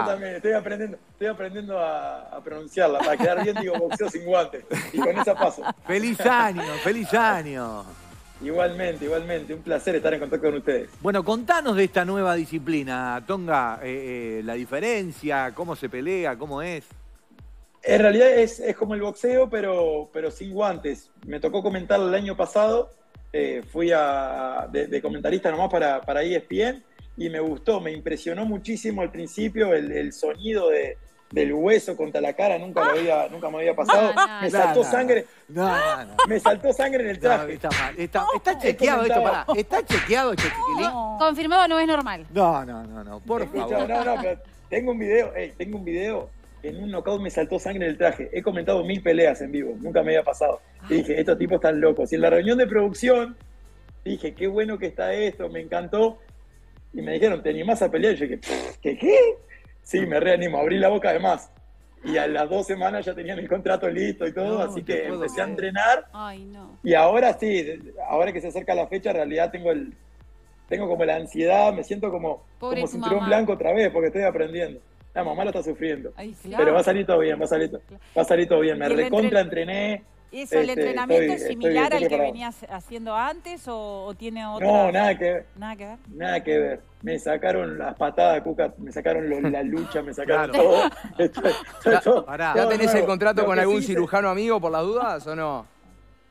Yo también estoy aprendiendo, estoy aprendiendo a, a pronunciarla. Para quedar bien digo boxeo sin guantes. Y con esa paso. Feliz año, feliz año. Igualmente, igualmente. Un placer estar en contacto con ustedes. Bueno, contanos de esta nueva disciplina, Tonga, eh, eh, la diferencia, cómo se pelea, cómo es. En realidad es, es como el boxeo, pero, pero sin guantes. Me tocó comentarlo el año pasado. eh, fui a, de, de comentarista nomás para, para ESPN y me gustó, me impresionó muchísimo al principio el, el sonido de, del hueso contra la cara. Nunca, lo había, nunca me había pasado. No, no, me saltó no, sangre. No, no, no. Me saltó sangre en el No, traje. está mal. Está, está chequeado esto, pará. ¿Está chequeado chiquilín? Confirmado no es normal. No, no, no, no, por favor. no, no, pero tengo un video, ey, tengo un video, en un knockout me saltó sangre en el traje. He comentado mil peleas en vivo, nunca me había pasado. Y dije, estos tipos están locos. Y en la reunión de producción dije, qué bueno que está esto, me encantó. Y me dijeron, ¿te animás a pelear? Y yo dije, "Pff, ¿qué qué? Sí, me reanimo, abrí la boca además. Y a las dos semanas ya tenían el contrato listo y todo, No, así que empecé a entrenar. Ay, no. Y ahora sí, ahora que se acerca la fecha, en realidad tengo el tengo como la ansiedad, me siento como, Pobre como tu cinturón mamá. blanco otra vez porque estoy aprendiendo. La mamá lo está sufriendo. Ay. Pero va a salir todo bien, va a salir, to- va a salir todo bien. Me recontra entren- entrené. ¿Eso, el Este, entrenamiento estoy- es estoy- similar estoy al que venías haciendo antes o, o tiene otra? No, nada que ver, Nada que ver. nada que ver. Me sacaron las patadas, Cuca, me sacaron lo- la lucha, me sacaron Claro. todo. Ya- todo- pará. ¿Ya todo tenés el contrato Lo con algún sí cirujano amigo por las dudas o no?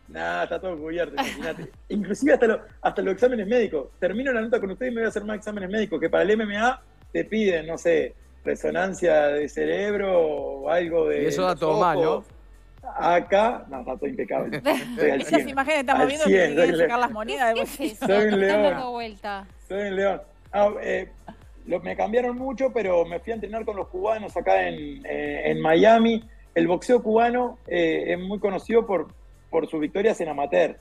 Nada, está todo cubierto, imagínate. Inclusive hasta, lo- hasta los exámenes médicos. Termino la nota con ustedes y me voy a hacer más exámenes médicos, que para el MMA te piden, no sé, resonancia de cerebro o algo de... Y eso da todo mal, ¿no? Acá, no, está todo impecable. Estoy al Esas 100. imágenes estamos viendo que 100, te quieren soy sacar las monedas de ¿Qué es bolsillo. eso? Soy un león. dando vuelta. Soy en León. Ah, eh, lo- me cambiaron mucho, pero me fui a entrenar con los cubanos acá en, eh, en Miami. El boxeo cubano eh, es muy conocido por, por sus victorias en amateur.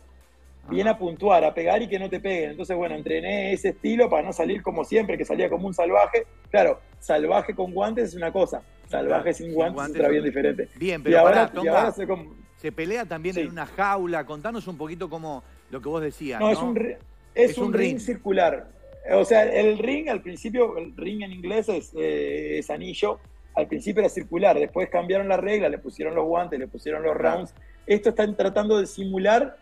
Viene a puntuar, a pegar y que no te peguen. Entonces, bueno, entrené ese estilo para no salir como siempre, que salía como un salvaje. Claro, salvaje con guantes es una cosa, salvaje sin guantes, guantes bien diferente. Bien, y pero ahora, pará, y ahora Tonga, soy como, se pelea también Sí. en una jaula. Contanos un poquito cómo lo que vos decías, No, ¿no? es un, es Es un, un ring. ring. circular. O sea, el ring al principio, el ring en inglés es, eh, es anillo, al principio era circular, después cambiaron la regla, le pusieron los guantes, le pusieron los rounds. Esto están tratando de simular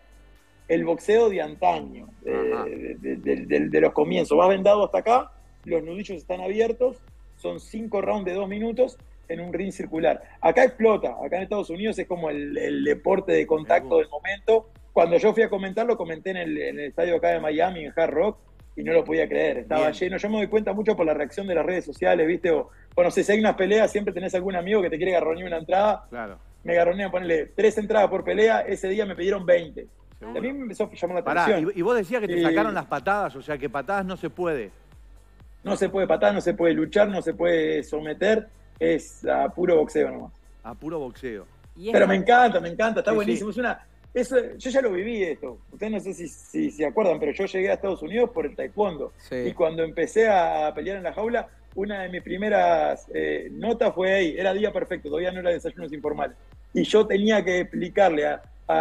el boxeo de antaño, de los comienzos. Vas vendado hasta acá, los nudillos están abiertos, son cinco rounds de dos minutos en un ring circular. Acá explota, acá en Estados Unidos es como el, el deporte de contacto del momento. Cuando yo fui a comentarlo, comenté en el, en el estadio acá de Miami, en Hard Rock, y no lo podía creer, estaba Bien. lleno. Yo me doy cuenta mucho por la reacción de las redes sociales, ¿viste? O, o no sé, si hay unas peleas, siempre tenés algún amigo que te quiere garronear una entrada. Claro. Me garronean, ponerle tres entradas por pelea, ese día me pidieron 20. seguro. A mí me empezó a llamar la Pará, atención. y, vos decías que te Y- sacaron las patadas, o sea que patadas no se puede. No se puede patar, no se puede luchar, no se puede someter, es a puro boxeo nomás. A puro boxeo. Pero me encanta, me encanta, está Sí, buenísimo. Es una, eso, yo ya lo viví esto. Ustedes no sé si, si se acuerdan, pero yo llegué a Estados Unidos por el taekwondo. Sí. Y cuando empecé a pelear en la jaula, una de mis primeras eh, notas fue ahí, era día perfecto, todavía no era desayunos informales. Y yo tenía que explicarle a, a,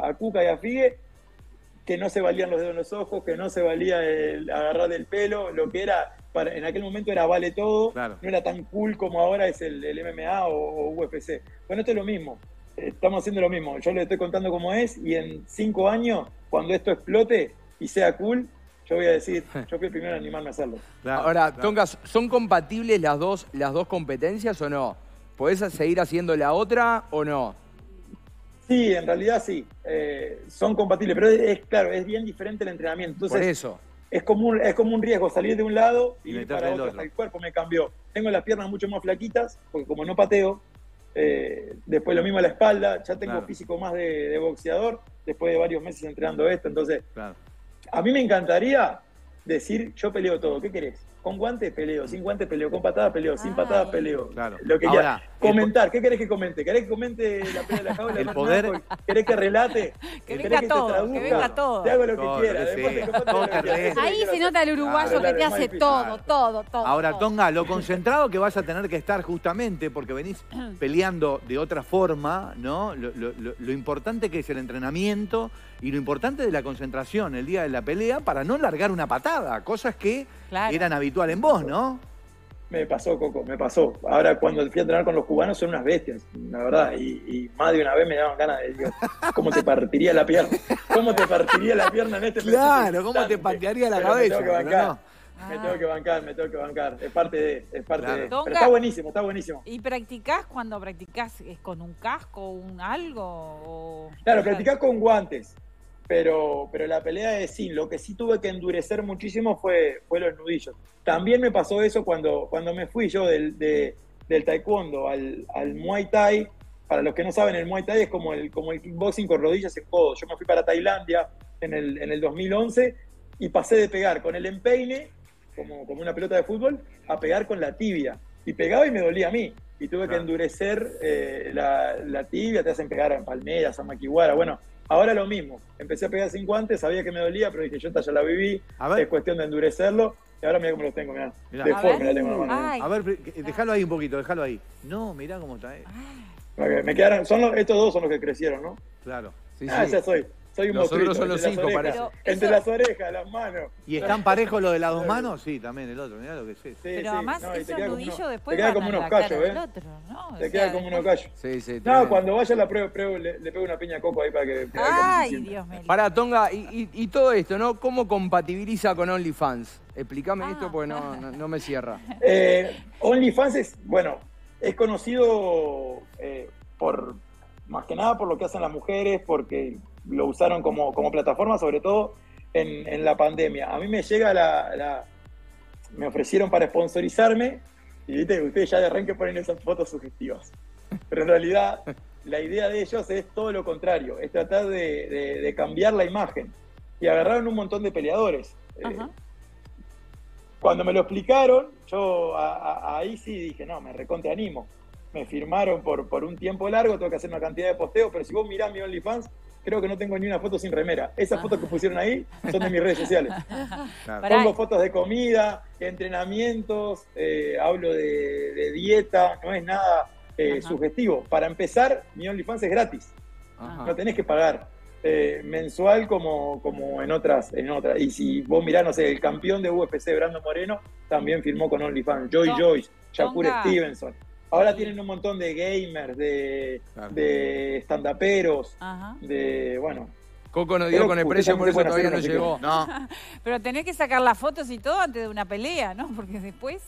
a- a Cuca y a Figue que no se valían los dedos en los ojos, que no se valía el agarrar del pelo, lo que era, para, en aquel momento era vale todo, Claro. no era tan cool como ahora es el, el MMA o, o UFC. Bueno, esto es lo mismo, estamos haciendo lo mismo, yo le estoy contando cómo es y en cinco años, cuando esto explote y sea cool, yo voy a decir, yo fui el primero en animarme a hacerlo. Claro, Ahora, claro. Tongas, ¿son compatibles las dos, las dos competencias o no? ¿Podés seguir haciendo la otra o no? Sí, en realidad sí, eh, son compatibles, pero es, es, claro, es bien diferente el entrenamiento. Entonces, Por eso. es como un, es como un riesgo salir de un lado Y para del otro. otro. El cuerpo me cambió. Tengo las piernas mucho más flaquitas, porque como no pateo, eh, después lo mismo a la espalda, ya tengo Claro. físico más de, de boxeador, después de varios meses entrenando esto. Entonces, Claro. a mí me encantaría decir, yo peleo todo, ¿qué querés? Con guantes peleo, sin guantes peleo, con patadas peleo, sin Ay. patadas peleo. Claro. Lo que Ahora, quieras. Comentar, ¿qué querés que comente? ¿Querés que comente la pelea de la jaula? El de poder-? ¿Querés que relate? Que ¿Querés venga te todo, que traduzca? venga todo. Te hago lo Todo, que quieras. sí. Te que que Ahí se nota el uruguayo Claro, que te claro, hace todo, todo, todo. Ahora, todo. Tonga, lo concentrado que vas a tener que estar justamente porque venís peleando de otra forma, ¿no? Lo, lo- lo- lo importante que es el entrenamiento y lo importante de la concentración el día de la pelea para no largar una patada, cosas que Claro. eran habitual en vos, ¿no? Me pasó, Coco, me pasó. Ahora cuando fui a entrenar con los cubanos son unas bestias, la verdad. Y, y más de una vez me daban ganas de decir, ¿cómo te partiría la pierna? ¿Cómo te partiría la pierna en este Claro, ¿cómo te patearía la Pero me cabeza? tengo bancar, no. me tengo que bancar, me tengo que bancar. Es parte de, es parte Claro. de. Tonga. Pero está buenísimo, está buenísimo. ¿Y practicás cuando practicás? ¿Es con un casco, un algo? O... Claro, practicás con guantes, pero, pero la pelea es sin. Lo que sí tuve que endurecer muchísimo fue, fue los nudillos. También me pasó eso cuando, cuando me fui yo del, de- del taekwondo al, al muay thai. Para los que no saben, el muay thai es como el, como el kickboxing con rodillas en codos. Yo me fui para Tailandia en el, en el 2011 y pasé de pegar con el empeine, como, como una pelota de fútbol, a pegar con la tibia. Y pegaba y me dolía a mí. Y tuve que endurecer eh, la, la tibia, te hacen pegar en palmeras, a maquihuara. Bueno, ahora lo mismo. Empecé a pegar sin guantes, sabía que me dolía, pero dije, yo esta ya la viví, A ver. es cuestión de endurecerlo. Y ahora mira cómo lo tengo, mira. Mirá. Deforme A ver. la tengo en la mano. A ver, déjalo ahí un poquito, déjalo ahí. No, mirá cómo está. eh. Me quedaron, son los- estos dos son los que crecieron, ¿no? Claro. Sí, ah, sí. ya soy. Soy un Los otros son los cinco, orejas. parece. Pero Entre eso- las orejas, las manos. ¿Y están parejos lo de las dos manos? Sí, también el otro. Mirá lo que es. Sí, Pero sí. además No, esos como después Te queda como a unos callos, ¿eh? otro, ¿no? O Te sea, queda como unos callos. Sí, sí. No, cuando vaya la prueba, prueba, le, le pego una piña a Coco ahí para que... Ay. Dios mío. Para Tonga, y, y- y todo esto, ¿no? ¿Cómo compatibiliza con OnlyFans? Explícame Ah. esto porque no, no, no me cierra. Eh, OnlyFans es, bueno, es conocido eh, por, más que nada por lo que hacen las mujeres, porque lo usaron como, como plataforma, sobre todo en, en la pandemia. A mí me llega la, la- me ofrecieron para sponsorizarme, y viste, ustedes ya de arranque ponen esas fotos sugestivas. Pero en realidad, la idea de ellos es todo lo contrario, es tratar de, de- de cambiar la imagen. Y agarraron un montón de peleadores. Eh, Ajá. cuando me lo explicaron, yo a- a- ahí sí dije, no, me reconte animo. Me firmaron por, por un tiempo largo, tengo que hacer una cantidad de posteos, pero si vos mirás mi OnlyFans, creo que no tengo ni una foto sin remera. Esas fotos que pusieron ahí son de mis redes sociales. Claro. Pará. Pongo fotos de comida, entrenamientos, eh, hablo de, de dieta, no es nada eh, sugestivo. Para empezar, mi OnlyFans es gratis, Ajá. no tenés que pagar. eh, mensual como, como en otras en otras y si vos mirás no sé el campeón de UFC Brando Moreno también firmó con OnlyFans Joy Joyce Shakur Tonga. Stevenson ahora tienen un montón de gamers de Claro. de standuperos de bueno Coco nos dio Pero con el precio, por eso todavía no llegó. No, Pero tenés que sacar las fotos y todo antes de una pelea, ¿no? Porque después.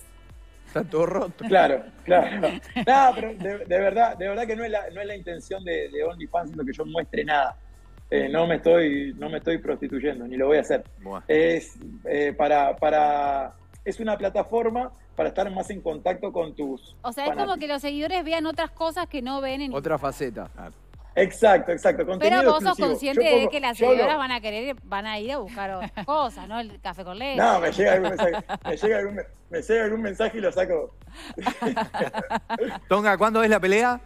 Está todo roto. Claro, claro. No, pero de, de verdad, de verdad que no es la, no es la intención de, de OnlyFans lo que yo muestre nada. Eh, no me estoy, no me estoy prostituyendo, ni lo voy a hacer. Buah. Es eh, para, para, es una plataforma para estar más en contacto con tus. O sea, es como que los seguidores vean otras cosas que no ven en Otra faceta. Exacto, exacto. Pero vos sos consciente Yo de pongo- que las lo- seguidoras van a querer, van a ir a buscar otras cosas, ¿no? El café con leche. No, me llega algún mensaje, me llega algún, me llega algún mensaje y lo saco. Tonga, ¿cuándo es la pelea?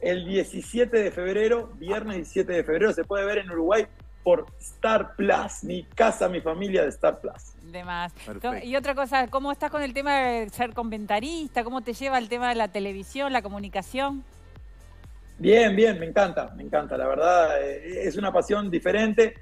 El 17 de febrero, viernes 17 de febrero, se puede ver en Uruguay por Star Plus, mi casa, mi familia de Star Plus. De más. Perfecto. Y otra cosa, ¿cómo estás con el tema de ser comentarista? ¿Cómo te lleva el tema de la televisión, la comunicación? Bien, bien, me encanta, me encanta, la verdad, eh, es una pasión diferente.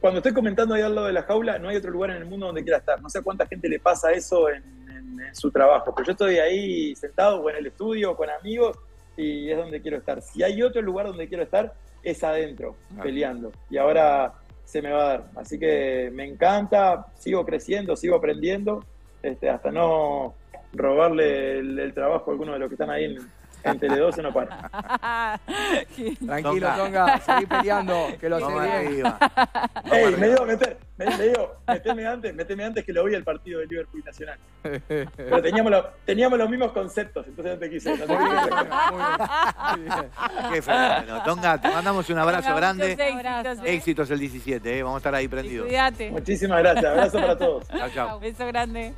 Cuando estoy comentando ahí al lado de la jaula, no hay otro lugar en el mundo donde quiera estar. No sé a cuánta gente le pasa eso en, en- en su trabajo, pero yo estoy ahí sentado o en el estudio con amigos y es donde quiero estar. Si hay otro lugar donde quiero estar, es adentro, Claro. peleando. Y ahora se me va a dar. Así que me encanta, sigo creciendo, sigo aprendiendo, este, hasta no robarle el, el trabajo a alguno de los que están ahí en, en Tele12 no para. Tranquilo, Tonga. Seguí peleando, que lo bien. Ey, me digo, mete- me, meteme antes, meteme antes que lo vi el partido de Liverpool Nacional. Pero teníamos, lo- teníamos los mismos conceptos, entonces no te quise. No te quise. muy bien, muy bien. Qué fenómeno. Tonga, te mandamos un abrazo Tenga grande. éxitos, ¿eh? Éxitos el 17, ¿eh? vamos a estar ahí prendidos. Muchísimas gracias, abrazo para todos. Chao, chao. Beso grande.